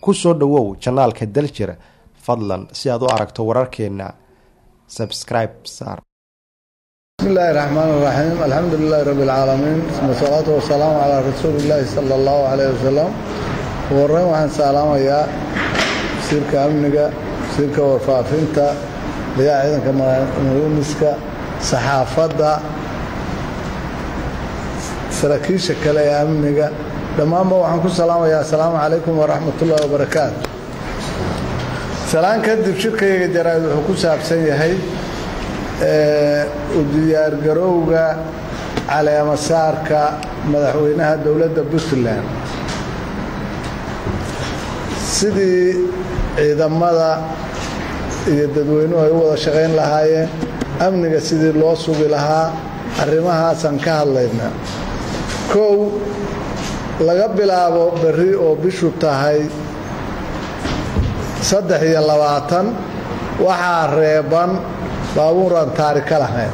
ku soo dhowow janaalka daljir fadlan si aad u aragto wararkeena subscribe saar بسم الله الرحمن الرحيم الحمد لله رب العالمين ثم الصلاة والسلام على رسول الله صلى الله عليه وسلم warreyn waxaan salaamayaa wasiirka amniga wasiirka warfaafinta ligaa ciidanka muuniska saxaafadda saraakiisha kale ee amniga dhammaanba waxaan ku salaamayaa asalaamu calaykum waraxmat ullahi wabarakaatu. Salaan kadib shirkayga jaraa-id wuxuu ku saabsan yahay u diyaargarowga caleemasaarka madaxweynaha dowladda puntland. Sidii ciidamada iyo dadweynuhu ay u wada shaqayn lahaayeen amniga sidii loo sugi lahaa arrimahaasaan ka hadlaynaa. Kow laga bilaabo berri oo bishu tahay saddex iyo labaatan waxaa reeban baabuur aan taari ka lahayn.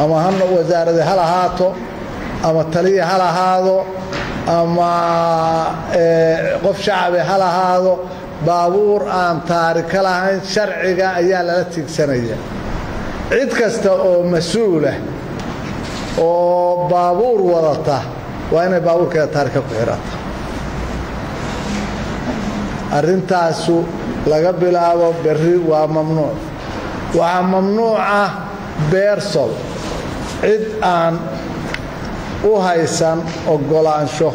Ama hana wasaarade hal ahaato ama taliya hal ahaado ama qof shacabe hal ahaado baabuur aan taari ka lahayn sharciga ayaa lala tiigsanaya cid kasta oo mas'uulah oo baabuur wadata waa inay baabuurkeeda taarika ku xihata arrintaasu laga bilaabo berri waa mamnuuc. Waxaa mamnuuca beersol cid aan u haysan oggolaansho.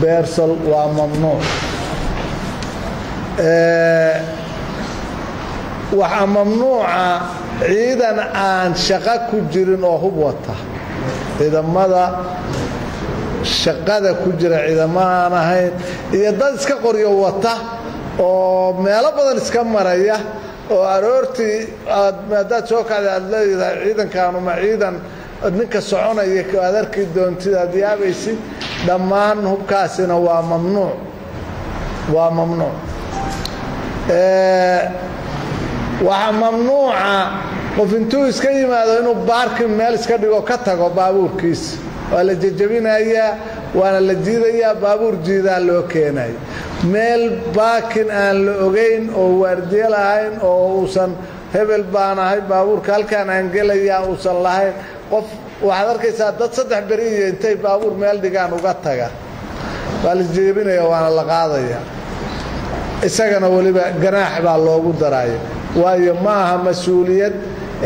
Beersol waa mamnuuc. Waxaa mamnuuca ciidan aan shaqo ku jirin oo hub wata. Ciidamada shaqada ku jira ciidamo aan ahayn iyo dad iska qoryo wata oo meelo badan iska maraya oo aroortii aad haddaad soo kacda aad leedahay ciidankaanu ma ciidan ninka soconaya aad arki doontid aad yaabaysid dhammaan hubkaasina waa mamnuuc. Waa mamnuuc. Waxaa mamnuuca qof intuu iska yimaado inuu baarkin meel iska dhigo ka tago baabuurkiisa waa la jejabinayaa waana la jiidayaa baabuur jiidaa loo keenaya meel baakin aan la ogayn oo waardiye lahayn oo uusan hebel baan ahay baabuurka halkaan aan gelayaa uusan lahayn. Qof waxaad arkaysaa dad saddex beri iyo intay baabuur meel dhigaan uga taga. Waa la jeebinaya waana la qaadaya. Isagana weliba ganaax baa loogu daraya waayo ma aha mas'uuliyad.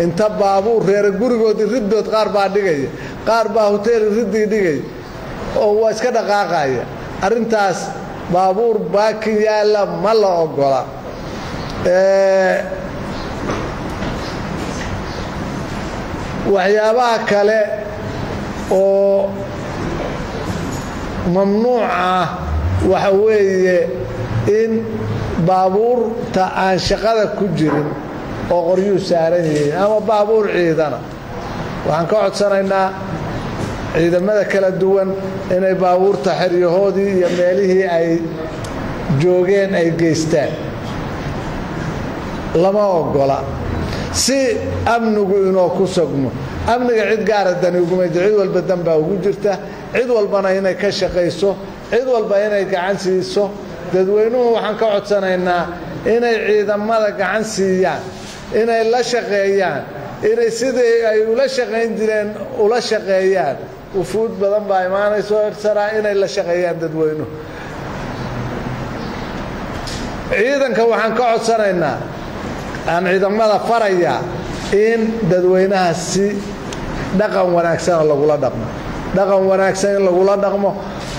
Inta baabuur reere gurigood iriddood qaar baa dhigaya qaar baa hoteel iriddii dhigaya oo waa iska dhaqaaqaya. Arrintaas baabuur baakin yaalla ma la ogola waxyaabaha kale oo mamnuuc ah waxa weeye in baabuurta aan shaqada ku jirin oo qoryuu saaran yihiin ama baabuur ciidana. Waxaan ka codsanaynaa ciidamada kala duwan inay baabuurta xeryahoodii iyo meelihii ay joogeen ay geystaan. Lama ogola si amnigu inoo ku sogmo amniga cid gaara dani uguma cid walba dan baa ugu jirta. Cid walbana inay ka shaqayso. Cid walba inay gacan siiso. Dadweynuhu waxaan ka codsanaynaa inay ciidamada gacan siiyaan inay la shaqeeyaan inay sidii ay ula shaqayn jireen ula shaqeeyaan wufuud badan baa imaanayso ersaraa inay la shaqeeyaan dadweynuhu ciidanka waxaan ka codsanaynaa aan ciidamada farayaa in dadweynaha si dhaqan wanaagsana lagula dhaqmo dhaqan wanaagsan in lagula dhaqmo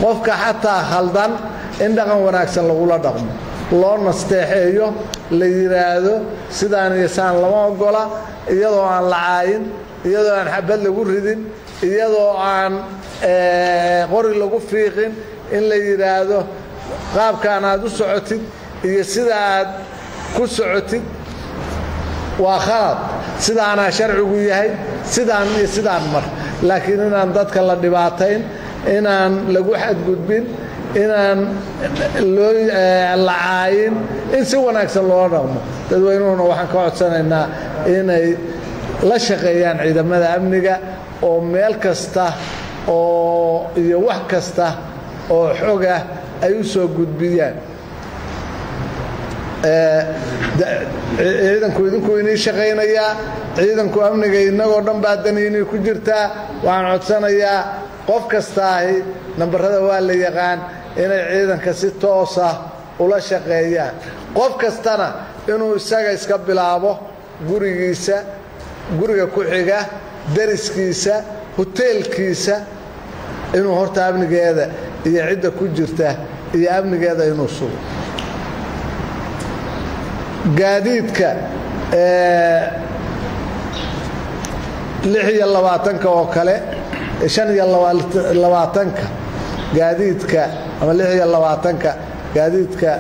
qofka xataa khaldan in dhaqan wanaagsan lagula dhaqmo loo nasteexeeyo la yidhaahdo sidaan iyo saan lama ogola iyadoo aan la caayin iyadoo aan xabad lagu ridin iyadoo aan qori lagu fiiqin in la yidhaahdo qaabkaan aad u socotid iyo sida aad ku socotid waa khalad. Sidaanaa sharcigu yahay sidaan iyo sidaan mar. Laakiin inaan dadka la dhibaatayn inaan lagu xadgudbin inaan loo la caayin in si wanaagsan loola dhaqmo dadweynuhuna waxaan ka codsanaynaa inay la shaqeeyaan ciidamada amniga oo meel kasta oo iyo wax kasta oo xogah ay u soo gudbiyaan. Ciidanku idinku inii shaqaynayaa ciidanku amniga innagoo dhan baa daniinii ku jirtaa waxaan codsanayaa qof kastaahi nambarada waa la yaqaan inay ciidanka si toosa ula shaqeeyaan. Qof kastana inuu isaga iska bilaabo gurigiisa guriga ku xiga dariskiisa hoteelkiisa inuu horta amnigeeda iyo cidda ku jirta iyo amnigeeda inuu sugo. Gaadiidka lix iyo labaatanka oo kale shan iyo labaatanka gaadiidka ama lix iyo labaatanka gaadiidka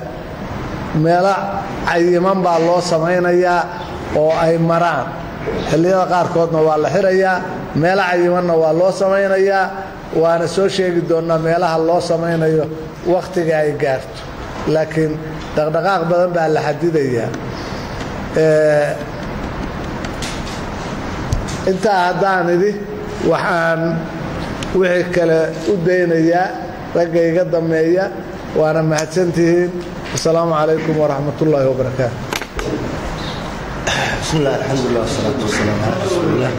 meelo cayiman baa loo samaynayaa oo ay maraan xilliyada qaarkoodna waa la xirayaa meelo cayimanna waa loo samaynayaa. Waana soo sheegi doonnaa meelaha loo samaynayo wakhtiga ay gaarto. Laakiin dhaqdhaqaaq badan baa la xadidayaa intaa haddaan idhi waxaan wixii kale u daynayaa ragga iga dammeeya waana mahadsantihiin asalaamu calaykum waraxmat ullaahi wabarakaatu بسم الله الحمد لله والصلاة والسلام على رسول الله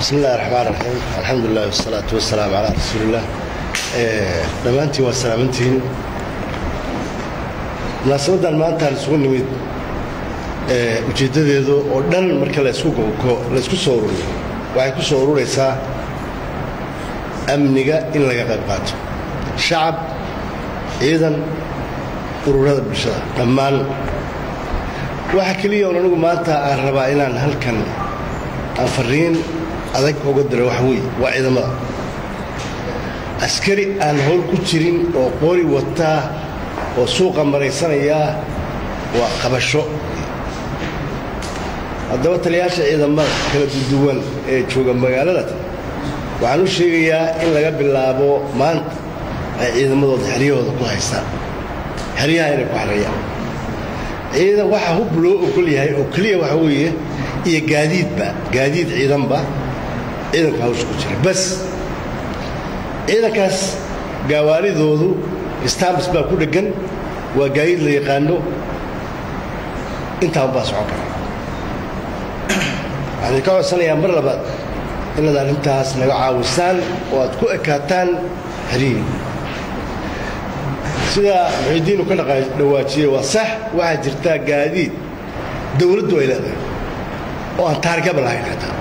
بسم الله الرحمن الرحيم الحمد لله والصلاة والسلام على رسول الله dhammaantiin waa salaamantihiin munaasabadan maanta isugu nimid ujeeddadeedu oo dhan marka laysku soo ururiyo waxay ku soo ururaysaa amniga in laga qayb qaato. Shacab ciidan ururada bulshada dhammaan. Waxa keliya oon anigu maanta aan rabaa inaan halkan aan fariin adag uga diro waxa weeye waa ciidamada. Askari aan howl ku jirin oo qori wataa oo suuqa maraysanayaa waa qabasho. Haddaba taliyaasha ciidamada kala duduwan ee jooga magaalada waxaan u sheegayaa in laga bilaabo maanta ay ciidamadooda xeryahooda ku haystaan. Xeryaha inay ku xareeyaan ciidan waxaa hub loo ogol yahay oo keliya waxa weeye iyo gaadiidba gaadiid ciidanba ciidanku hawsha ku jira. Bas ciidankaas gaawaaridoodu stambs baa ku dheggan waa gaadiid la yaqaano intaan baa socon kara. Waxaan idinka codsanayaa mar labaad inaad arrintaas naga caawisaan oo aad ku ekaataan xeryihiin sida muxidiinu ka dhawaajiyey waa sax waxaa jirtaa gaadiid. Dawladdu ay leedahay oo aan taargaba lahayn xataa.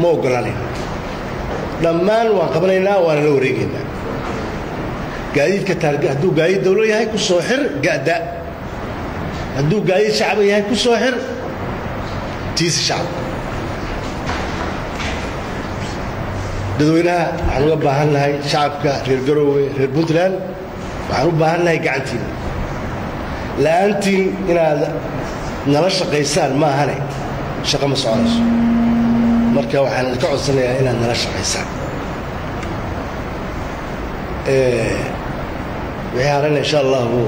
Ma ogolaanayna dhammaan waan qabanaynaa waana la wareegaynaa gaadiidka taarga hadduu gaadiid dawlo yahay ku soo xir ga'da hadduu gaadiid shacba yahay ku soo xir tiisi shacabka dadweynaha waxaan uga baahan nahay shacabka reer garoowe reer puntland. Waxaan u baahan nahay la'aantiin inaad nala shaqaysaan ma ahane shaqo ma soconayso marka waxaan idinka codsanayaa inaad nala shaqaysaan. Wixii harana insha allahu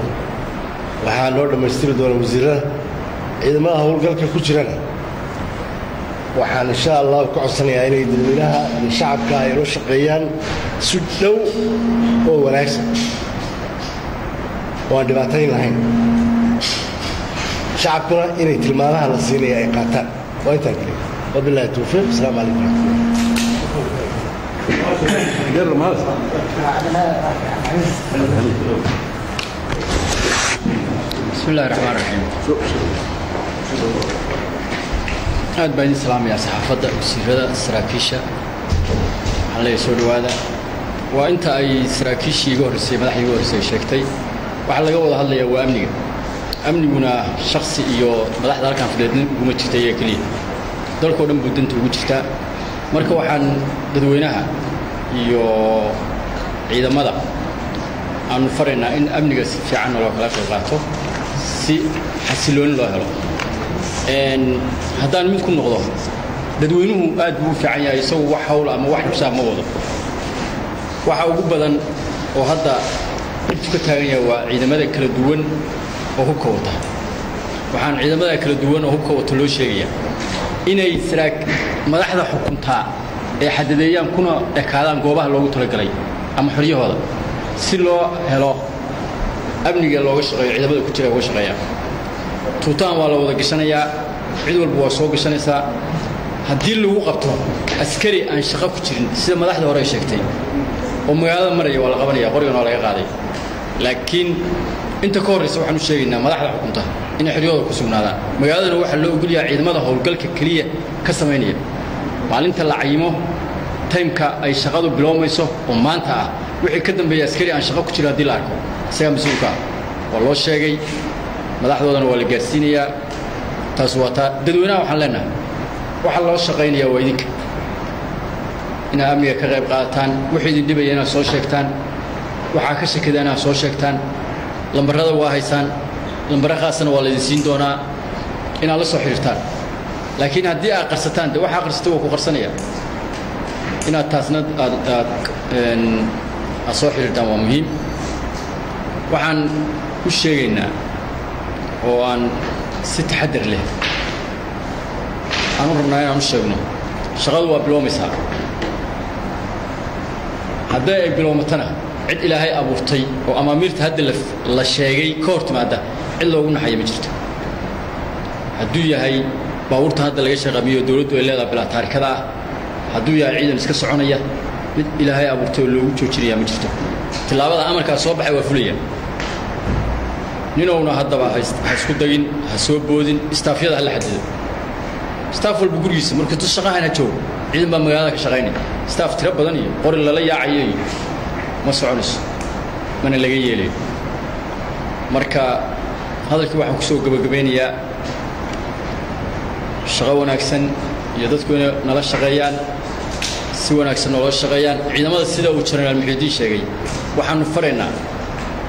waxaa noo dhammaystiri doona wasiirada. Ciidamada howlgalka ku jirana waxaan insha allahu ka codsanayaa inay dadweynaha iyo shacabka ay loo shaqeeyaan si dhow oo wanaagsan. Oo aan dhibaatayn lahayn. Shacabkuna inay tilmaamaha la siinaya ay qaataan. Waa intaan keliya wabillahi towfiiq asalaamu calaykum bismi illahi raxmaan raxiim aad baan idin salaamayaa saxaafadda wasiirada saraakiisha. Waxaan leeyahay soo dhowaada waa inta ay saraakiishii iga horreysay madaxdii iga horreysay sheegtay. Waxaa laga wada hadlayaa waa amniga. Amniguna shaksi iyo madaxda halkan fadhiidin uguma jirta iyaga keliya. Dalkao dhan buu danta ugu jirtaa marka waxaan dadweynaha iyo ciidamada aanu faraynaa in amniga si fiicanna loo kala qayb qaato si xasilooni loo helo haddaan mid ku noqdo dadweynuhu aad buu u fiican yahay isagu wax hawl ama wax dhibsaa ma wado. Waxa ugu badan oo hadda dhibtu ka taagan yahay waa ciidamada kala duwan oo hubka wata. Waxaan ciidamada kala duwan oo hubka wato loo sheegaya inay saraak madaxda xukuntaa ay xadadeeyaan kuna ekaadaan goobaha loogu talagalay ama xoryahooda si loo helo amniga looga shaqeeyo ciidamada ku jira uga shaqeeya tuutaan waa la wada gashanayaa cid walba waa soo gashanaysaa haddii lagu qabto askari aan shaqo ku jirin sida madaxda hore ay sheegtay oo magaalada maraya waa la qabanaya qorigan waa laga qaaday. Laakiin inta ka horraysa waxaan u sheegaynaa madaxda xukunta inay xoryahooda ku sugnaadaan. Magaaladana waxaa loo ogolyaha ciidamada howlgalka keliya ka samaynaya maalinta la cayimo taymka ay shaqadu bilowmayso oo maanta ah wixii ka dambeeya askari aan shaqo ku jira haddii la arko isagaa mas'uulka ah waa loo sheegay madaxdoodana waa la gaarsiinayaa taas waa taa dadweynaha waxaan leenahay waxaa loo shaqaynayaa waa idinka. Inaad amniga ka qayb qaadataan wixii idin dhibaya inaad soo sheegtaan waxaa ka shakadaan inaad soo sheegtaan lambarrada waa haysaan lambara khaasana waa laydin siin doonaa inaad la soo xidhiirtaan laakiin haddii aad qarsataan de waxaa qarsatay waa ku qarsanaya inaad taasna aad aad aad soo xidhiirtaan waa muhiim. Waxaan u sheegaynaa oo aan si taxadar leh aan u rabnaa inaan u sheegno. Shaqadu waa bilowmaysaa. Hadday ay bilowmatana cid ilaahay abuurtay oo amaamiirta hadda la sheegay ka hor timaadda cid loogu naxaya ma jirto. Hadduu yahay baabuurtan hadda laga shaqamiyo dowladdu ay leedaha bilaa taarikada ah hadduu yahay ciidan iska soconaya mid ilaahay abuurtay oo loogu joojinayaa ma jirto. Tillaabada amarkaa soo baxay waa fulaya ninowna haddaba ha isku dagin ha soo boodin istaafyada ha la xadido staaf walba gurigiisa markuu tu ha joogo ciidan baa magaalada ka shaqaynaya staaf tiro badan iyo qori lala yaacayo iyo ma soconayso mana laga yeelayo marka hadalkii waxaan ku soo gebagabeynayaa shaqo wanaagsan iyo dadku inay nala shaqeeyaan si wanaagsan noola shaqeeyaan ciidamada sida uu jenaraal muxiidiin sheegay waxaanu faraynaa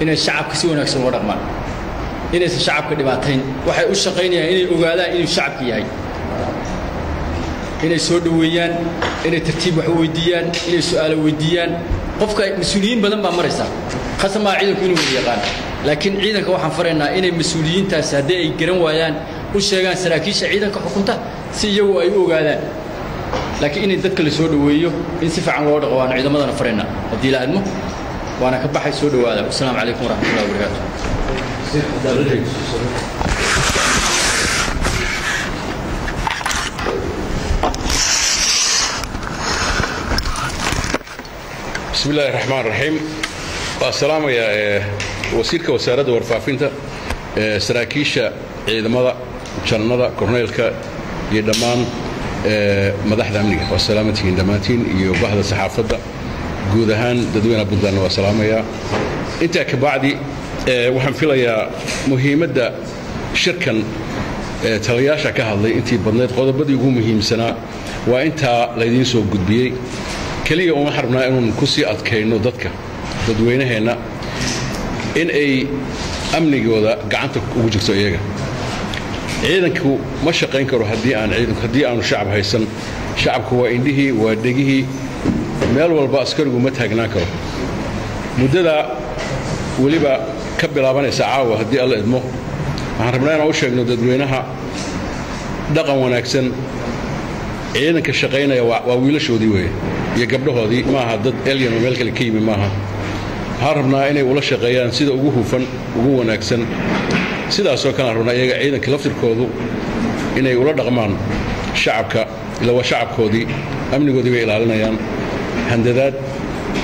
inay shacabka si wanaagsan uga dhaqmaan inaysan shacabka dhibaatayn waxay u shaqaynayaan inay ogaadaan inuu shacabka yahay. Inay soo dhoweeyaan inay tartiib wax weydiiyaan inay su'aalo weydiiyaan. Qofka mas'uuliyiin badan baa maraysa. Khasab maa ciidanku inuu wada yaqaan. Laakiin ciidanka waxaan faraynaa inay mas'uuliyiintaasi haddii ay garan waayaan u sheegaan saraakiisha ciidanka xukunta si iyagu ay u ogaadaan. Laakiin inay dadka la soo dhoweeyo in si fiican loo dhaqo waanu ciidamadana faraynaa. Haddii la admo waana ka baxay soo dhowaada. Wasalaamu calaykum waraxmatullahi wabarakaatu bismi illaahi raxmaan raxiim waa salaamayaa wasiirka wasaaradda warfaafinta saraakiisha ciidamada janannada korneylka iyo dhammaan madaxda amniga. Waa salaamatihiin dhammaantiin iyo bahda saxaafadda. Guud ahaan dadweynaha puntlandna waa salaamayaa intaa ka bacdi waxaan filayaa muhiimadda shirkan taliyaasha ka hadlay intii badnayd qodobadii ugu muhiimsanaa waa intaa laydiin soo gudbiyey. Keliya uma xarbnaa inuun ku sii adkayno dadka dadweynaheenna in ay amnigooda gacanta ugu jirto iyaga. Ciidanku ma shaqayn karo haddii aan ciidanku haddii aanu shacab haysan. Shacabku waa indhihii waa dhegihii. Meel walba askarigu ma taagnaan karo. Muddadaa weliba ka bilaabanaysa caawa haddii alla idmo. Waxaan rabnaa inaan u sheegno dadweynaha dhaqan wanaagsan. Ciidanka shaqaynaya waa wiilashoodii weeye iyo gabdhahoodii. Maaha dad elyan oo meel kale ka yimi maaha waxaan rabnaa inay ula shaqeeyaan sida ugu hufan ugu wanaagsan. Sidaasoo kalean rabnaa iyaga ciidanka laftirkoodu inay ula dhaqmaan shacabka ila waa shacabkoodii amnigoodii bay ilaalinayaan. Handadaad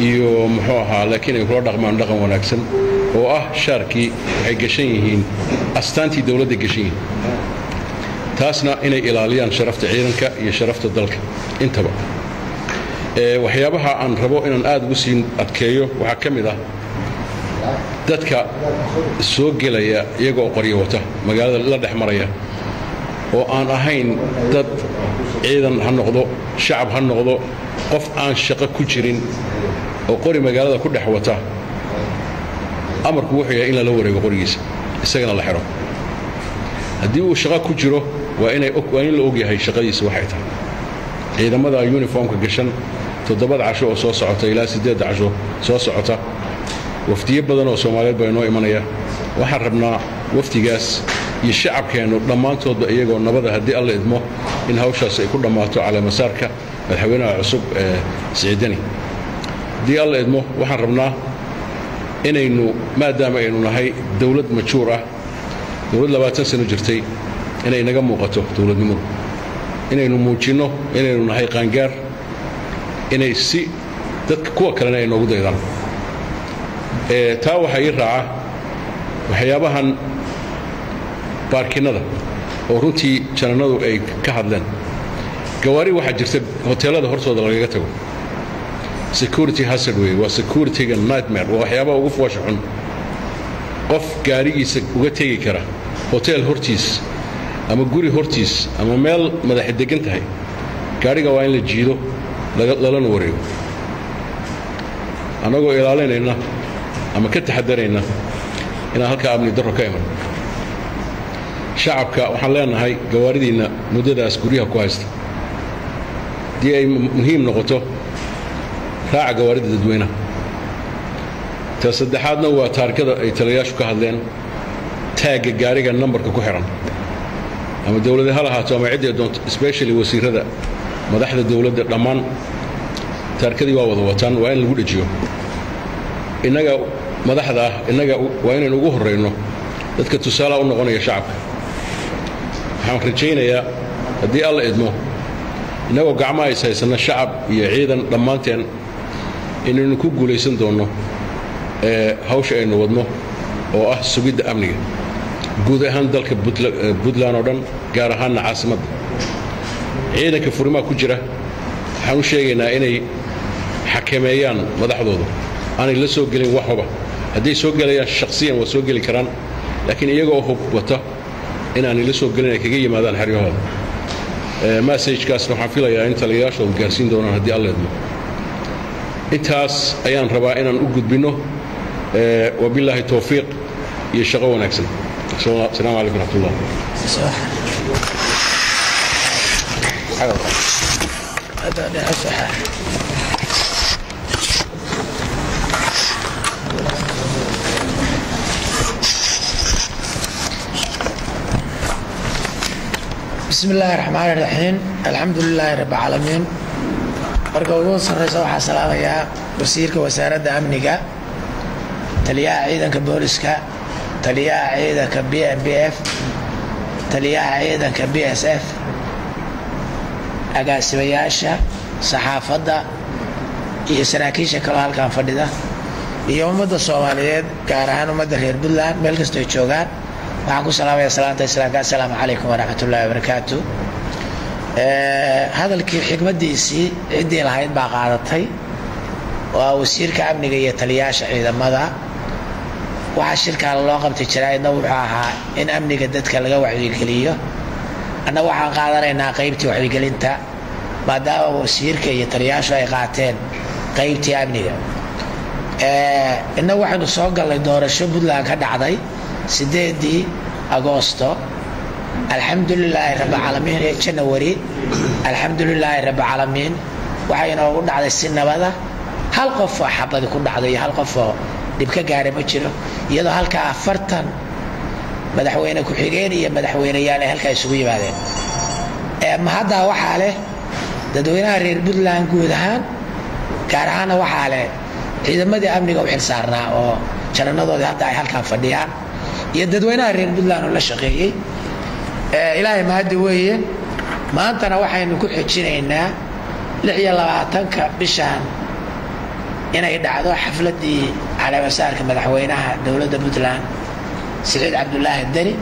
iyo muxuu ahaa laakiin ay kula dhaqmaan dhaqan wanaagsan oo ah shaarkii waxay gashan yihiin astaantii dowladda gashan yihiin. Taasna inay ilaaliyaan sharafta ciidanka iyo sharafta dalka. Intaba waxyaabaha aan rabo inaan aad ugu sii adkeeyo waxaa ka mid ah dadka soo gelaya iyaga oo qoryo wata magaalada la dhex maraya oo aan ahayn dad ciidan ha noqdo shacab ha noqdo qof aan shaqo ku jirin oo qori magaalada ku dhex wata amarku wuxuu yahay in lala wareego qorigiisa isagana la xidho haddii uu shaqo ku jiro waa in la ogyahay shaqadiisa waxay tahay. Ciidamada yuniformka gashan toddobada casho oo soo socota ilaa siddeedda casho soo socota wafdiyo badan oo soomaaliyeed baa inoo imanaya. Waxaan rabnaa wafdigaas iyo shacabkeennu dhammaantoodba iyagoo nabada haddii alla idmo in hawshaas ay ku dhammaato caleemasaarka madaxweynaha cusub ee siciidani haddii alla idmo waxaan rabnaa inaynu maadaama aynu nahay dawlad majuur ah dawlad labaatan sano jirtay inay naga muuqato dawladnimadu inaynu muujinno inaynu nahay qaangaar inay si dadka kuwa kalena ay noogu daydaan taa waxaa ii raaca waxyaabahan baarkinnada oo runtii janannadu ay ka hadleen gawaari waxaa jirta hoteellada hortooda lagaga tago. Security hazard wey waa securityga nightmare. Waa waxyaabaha ugu foosha xun. Qof gaarigiisa uga tegi kara hotel hortiis ama guri hortiis ama meel madaxa degan tahay gaadhiga waa in la jiido lalana wareego. Annagoo ilaalinayna ama ka taxadarayna inaan halkaa amni darro ka iman. Shacabka waxaan leenahay gawaaridiinna muddadaas guryaha ku haysta haddii ay muhiim noqoto raaca gawaarida dadweynaha ta saddexaadna waa taarikada ay taliyayaashu ka hadleen taagga gaariga nambarka ku xidhan ama dawlade ha lahaato ama ciddii doonto especially wasiirrada madaxda dawladda dhammaan taarikadii waa wada wataan waa in lagu dhejiyo innaga madaxda ah innaga waa inaynu ugu horrayno dadka tusaalaha u noqonaya shacabka. Waxaan rajaynayaa haddii alla idmo innagoo gacmaha is haysanna shacab iyo ciidan dhammaanteen inaynu ku guulaysan doonno ee hawsha aynu wadno oo ah sugidda amniga. Guud ahaan dalka puntland oo dhan gaar ahaanna caasimadda ciidanka furimaha ku jira waxaan u sheegaynaa inay xakameeyaan madaxdooda. Aanay la soo gelin wax huba hadday soo gelayaan shakhsiyan waa soo geli karaan laakiin iyagoo hub wata inaanay la soo gelin ay kaga yimaadaan xeryahooda masajkaasna waxaan filayaa in taliyayaashooda gaarsiin doonaan haddii alla idmo intaas ayaan rabaa inaan u gudbinno wabilaahi towfiiq iyo shaqo wanaagsan asalaamu calaykum raxmatullah bismi illaahi raxmaan iraxiim alxamdu lilaahi rabi caalamiin marka ugu sarraysa waxaa salaamayaa wasiirka wasaaradda amniga taliyaha ciidanka booliska taliyaha ciidanka b m b f taliyaha ciidanka b s f agaasimayaasha saxaafadda iyo saraakiisha kaloo halkan fadhida iyo ummadda soomaaliyeed gaar ahaan ummadda reer puntland meel kastoo joogaan waxaan ku salaamaya salaanta islaamka assalaamu calaykum waraxmat ullahi wabarakaatu hadalkii xikmaddiisii ciddii lahayd baa qaadatay. Waa wasiirka amniga iyo taliyaasha ciidamada. Waxaa shirkaa loo qabtay jaraa'idna wuxuu ahaa in amniga dadka laga wacyigeliyo anna waxaan qaadanaynaa qaybtii wacyigelinta maadaama wasiirka iyo taliyaashu ay qaateen qaybtii amniga. Innagu waxaynu soo gallay doorasho puntland ka dhacday sideedii agoosto. Alxamdu lilaahi rabcaalamiin ee janawari alxamdu lilaahi rabcaalamiin waxay inoogu dhacday si nabada. Hal qof oo xabadi ku dhacday iyo hal qof oo dhib ka gaaray ma jiro. Iyadoo halkaa afartan madaxweyne ku-xigeen iyo madaxweyneyaal ay halkaa isugu yimaadeen. Mahaddaa waxaa leh dadweynaha reer puntland guud ahaan gaar ahaanna waxaa leh ciidamadii amniga u xilsaarnaa oo jananadoodii hadda ay halkaan fadhiyaan iyo dadweynaha reer puntland la shaqeeyey ilaahay mahaddi weeye maantana waxaynu ku xojinaynaa lix iyo labaatanka bishaan inay dhacdo xafladdii caleemasaarka madaxweynaha dowladda puntland siciid cabdulaahi deni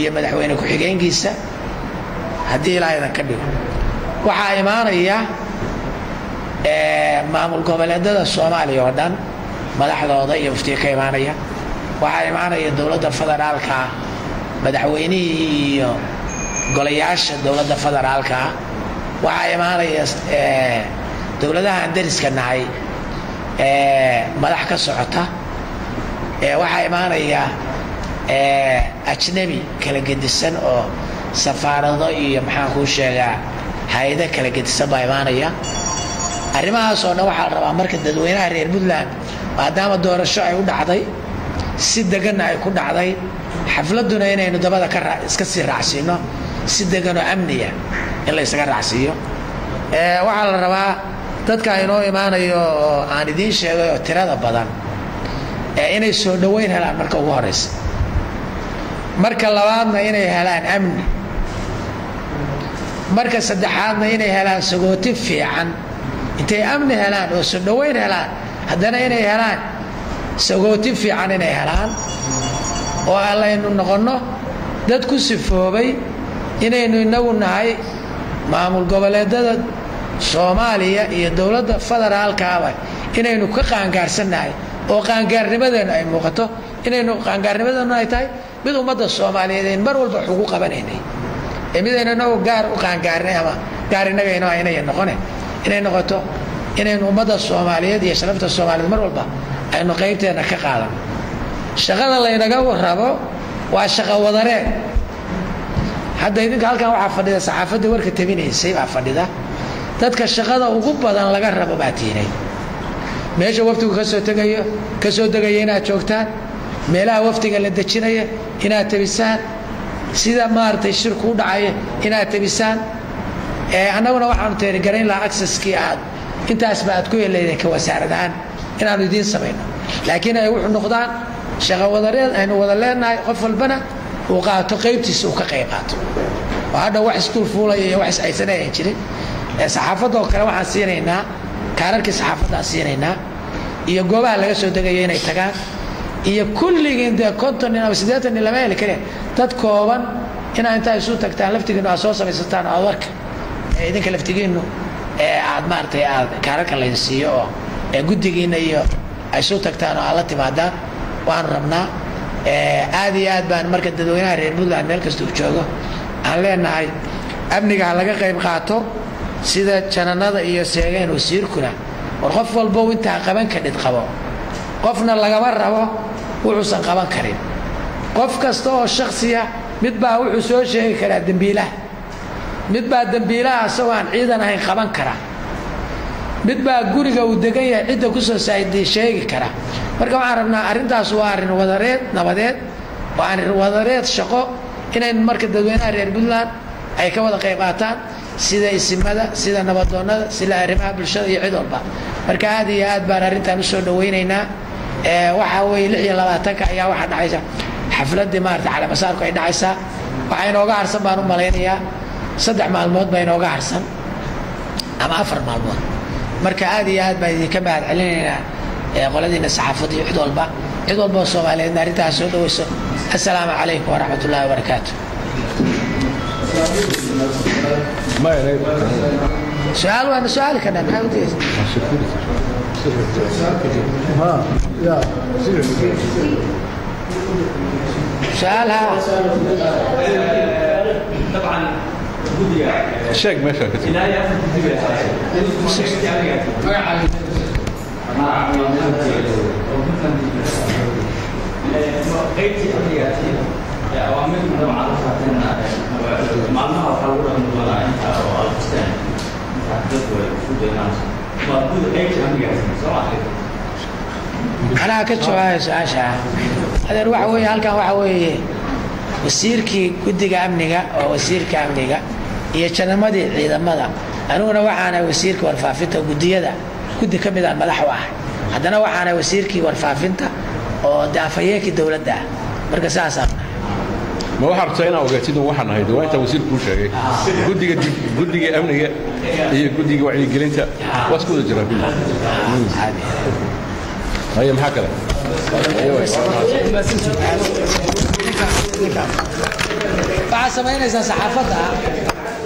iyo madaxweyne ku-xigeenkiisa haddii ilaahaydan ka dhigo waxaa imaanaya maamul goboleedada soomaaliya oo dhan madaxdooda iyo muftiga ka imaanaya waxaa imaanaya dowladda federaalka madaxweynihii iyo golayaasha dowladda federaalka. Waxaa imaanaya dowladahaan dariska nahay madax ka socota. Waxaa imaanaya ajnabi kala gedisan oo safaarado iyo maxaan kuu sheegaa hay'ado kala gedisan baa imaanaya. Arrimahaas oo dhan waxaa la rabaa marka dadweynaha reer puntland maadaama doorasho ay u dhacday si deganna ay ku dhacday xafladuna inaynu dabada iska sii raacsiino si deganoo amniya in la ysaga raacsiiyo. Waxaa la rabaa dadka inoo imaanayo oo aan idiin sheegay oo tirada badan inay soo dhoweyn helaan marka ugu horeysa marka labaadna inay helaan amni. Marka saddexaadna inay helaan sagooti fiican. Intay amni helaan oo soo dhoweyn helaan haddana inay helaan sagooti fiican inay helaan oo allaynu noqonno dad ku sifoobay inaynu inagu nahay maamul goboleedada soomaaliya iyo dowladda federaalkaaba inaynu ka qaangaarsannahay oo qaangaarnimadeennu ay muuqato inaynu qaangaarnimadeennu ay tahay mid ummadda soomaaliyeed ayn mar walba wax ugu qabanaynay ee midaynu inagu gaar u qaangaarnay ama gaar innaga inoo aynaya noqone inay noqoto inaynu ummadda soomaaliyeed iyo sharafta soomaaliyeed mar walba aynu qaybteenna ka qaadano shaqada laynaga rabo waa shaqo wadareen hadda idinka halkan waxaa fadhida saxaafadda warka tabinaysay baa fadhida. Dadka shaqada ugu badan laga rabo baa tiinay meesha waftigu ka soo tegayo ka soo degaya inaad joogtaan meelaha waftiga la dejinaya inaad tabisaan sida maaragtay shirku u dhacaya inaad tabisaan annaguna waxaanu teerigarayn lahaa accesskii aad. Intaasba aad ku helaydeen ka wasaarad ahaan inaanu idiin samayno. Laakiin ay wuxuu noqdaan shaqo wadareed aynu wada leenahay qof walbana uu qaato qaybtiisa uu ka qayb qaato oo hadha wax isdul fuulaya iyo wax iscaysanaya aan jirin. Saxaafadoo kale waxaan siinaynaa kaararkii saxaafadaan siinaynaa iyo goobaha laga soo degayo inay tagaan iyo kulligiin dee konton nin ama siddeetan nin lama heli kare dad kooban inaa intaa isu tagtaan laftigiinu aad soo samaysataan aad warka ee idinka laftigiinu ee aad maaragtay aad kaararka laydin siiyo oo ee guddigiina iyo ay isu tagtaan oo aad la timaadaan waanu rabnaa aad iyo aad baan marka dadweynaha reer puntland meel kasta uu joogo. Aan leenahay amniga ha laga qayb qaato sida jananada iyo seegeen wasiirkuna war qof walbow intaa qaban kadhid qabo. Qofna lagama rabo wuxuusan qaban karin. Qof kasta oo shaksiya mid baa wuxuu soo sheegi karaa dembiilaha mid baa dembiilaha isagoo aan ciidan ahayn qaban kara mid baa guriga uu degan yahay cidda ku soo saaiday sheegi kara. Marka waxaan rabnaa arrintaas waa arrin wadareed nabadeed waa arrin wadareed shaqo. Inayn marka dadweynaha reer puntland ay ka wada qayb qaataan sida isimada sida nabadoonnada sida arrimaha bulshada iyo cid walba. Marka aad iyo aad baan arrintan u soo dhawaynaynaa waxa weeye lix iyo labaatanka ayaa waxaa dhacaysa. Xafladdii maarata calamasaarku ay dhacaysaa. Waxaa inooga harsan baan u malaynayaa. Saddex maalmood baa inooga harsan. Ama afar maalmood marka aad iyo aad baan idinka mahad celinaynaa qoladiina saxaafadda iyo cid walba. Cid walba oo soomaaliyeedna arrintaas soo dhawayso assalaamu calaykum waraxmat ullahi wabarakaatu su'aal waana su'aali karnaa maxaa udaysa su'aal haa sheeg meesha anaa ka jawaabaya su'aasha. Adeer waxa weeye halkan waxa weeye wasiirkii guddiga amniga oo wasiirka amniga iyo janamadii ciidamada. Aniguna waxaana wasiirkii warfaafinta guddiyada guddi ka midaan madax u ahay haddana waxaana wasiirkii warfaafinta oo de afhayeenkii dowladda ah marka saasaan ma waxaa rabtaa inaa ogaatid waxaan ahayd waa intaa wasiirku kuu sheegay. Guddiga guddiga amniga iyo guddiga wacyigelinta. Waa isku wada jiraa kulli haye maxaa kale? Waxaa samaynaysaa saxaafadda